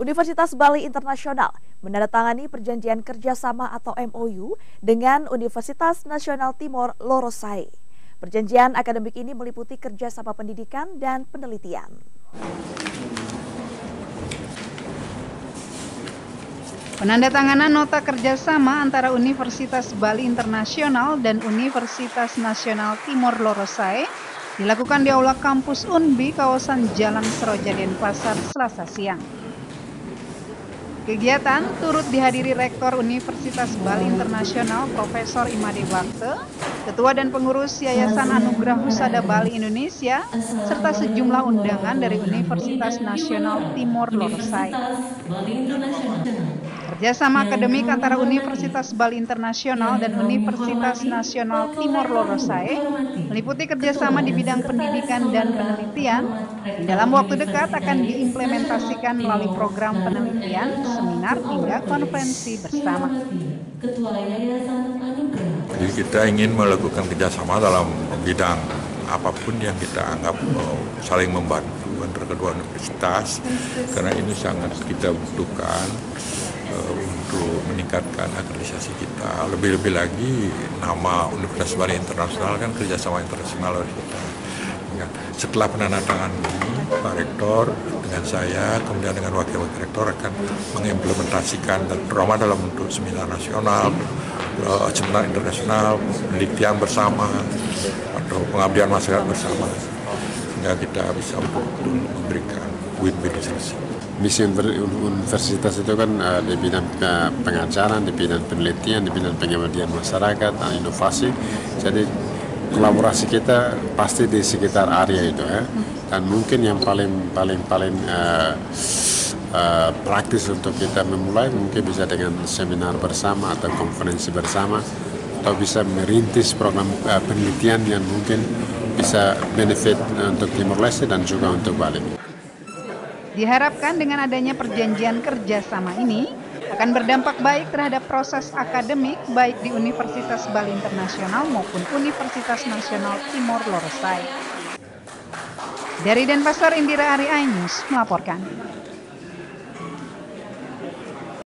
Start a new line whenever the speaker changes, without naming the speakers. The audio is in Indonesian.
Universitas Bali Internasional menandatangani perjanjian kerjasama atau MOU dengan Universitas Nasional Timor Lorosai. Perjanjian akademik ini meliputi kerjasama pendidikan dan penelitian.
Penandatanganan nota kerjasama antara Universitas Bali Internasional dan Universitas Nasional Timor Lorosai dilakukan di aula kampus UNBI kawasan Jalan Seroja Denpasar Selasa siang. Kegiatan turut dihadiri Rektor Universitas Bali Internasional Profesor Imade Bakte, Ketua dan Pengurus Yayasan Anugerah Husada Bali Indonesia, serta sejumlah undangan dari Universitas Nasional Timor Leste. Kerjasama akademik antara Universitas Bali Internasional dan Universitas Nasional Timor Leste meliputi kerjasama di bidang pendidikan dan penelitian. Dalam waktu dekat akan diimplementasikan melalui program penelitian seminar hingga konferensi bersama.
Jadi kita ingin melakukan kerjasama dalam bidang apa pun yang kita anggap uh, saling membantu antara kedua universitas karena ini sangat kita butuhkan uh, untuk meningkatkan akreditasi kita. Lebih-lebih lagi nama Universitas Bali Internasional kan kerjasama internasional kita. Ya, setelah penandatangan ini, Pak Rektor dengan saya, kemudian dengan Wakil Wakil Rektor akan mengimplementasikan terutama dalam bentuk seminar nasional, uh, seminar internasional, penelitian bersama, atau pengabdian masyarakat bersama, sehingga kita bisa untuk memberikan win-win solusi.
Misi universitas itu kan uh, di bidang uh, pengajaran, di bidang penelitian, di bidang pengabdian masyarakat, uh, inovasi. Jadi kolaborasi kita pasti di sekitar area itu ya dan mungkin yang paling paling paling uh, uh, praktis untuk kita memulai mungkin bisa dengan seminar bersama atau konferensi bersama atau bisa merintis program uh, penelitian yang mungkin bisa benefit untuk Timor Leste dan juga untuk Bali.
Diharapkan dengan adanya perjanjian kerjasama ini akan berdampak baik terhadap proses akademik baik di Universitas Bali Internasional maupun Universitas Nasional Timor Leste. Dari Denpasar, Indira Ari Ainus melaporkan.